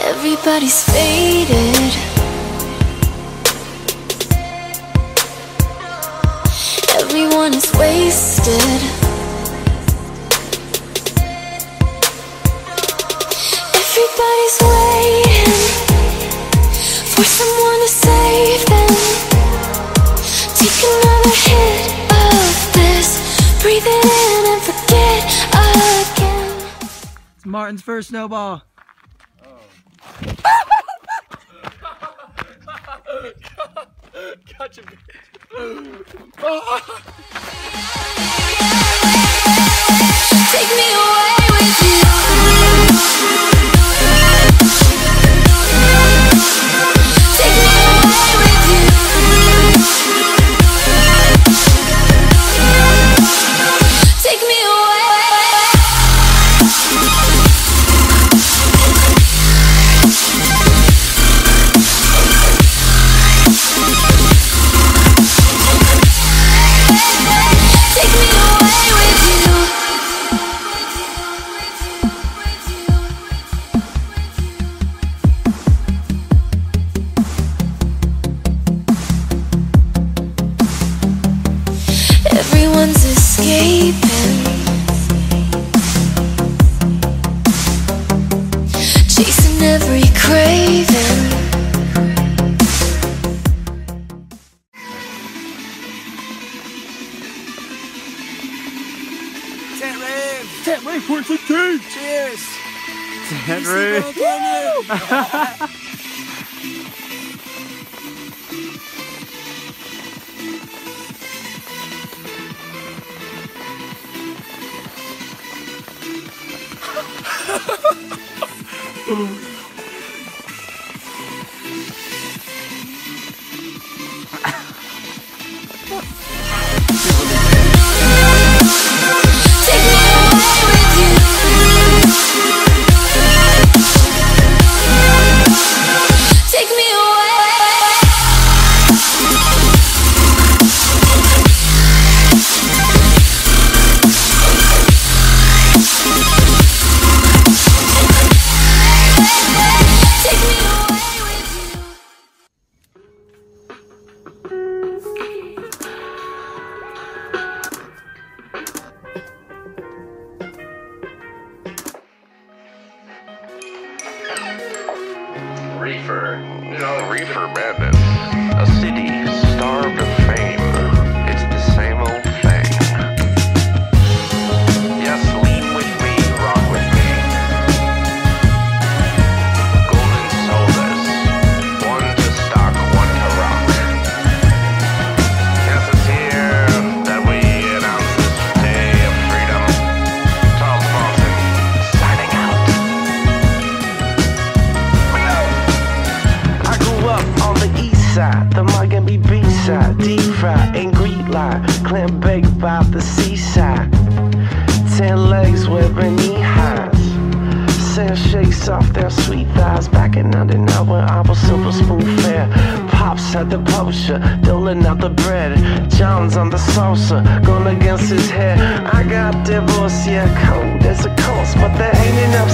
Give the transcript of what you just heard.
Everybody's faded. Everyone is wasted. Everybody's waiting for someone to save them. Take another hit of this. Breathe it in and forget again. It's Martin's first snowball. Gotcha. Take Chasing every craving. Tent rave. Tent Ray for some tea. Cheers. Tent DC Ray. Up on the east side, the Miami B-side, deep fried and greet line, clam baked by the seaside. Ten legs wearing knee highs. Sand shakes off their sweet thighs back in 99 when I was silver spoon fair. Pops had the publisher, doling out the bread. John's on the salsa, going against his head. I got divorce, yeah, cold as a course, but there ain't enough